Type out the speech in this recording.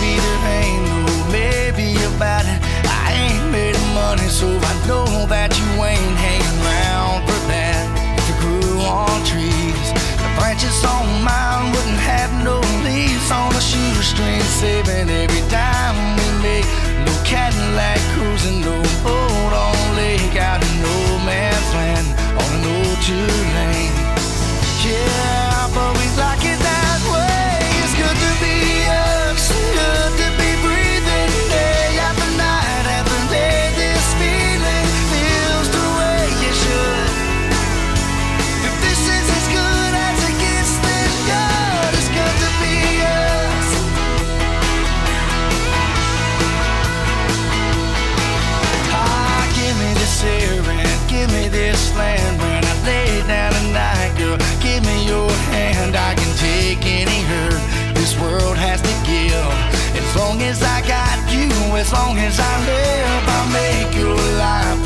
Maybe there ain't no maybe about it. I ain't made of money, so I know that you ain't hanging around for that. The grew on trees, the branches on my As long as I got you, as long as I live, I'll make you alive.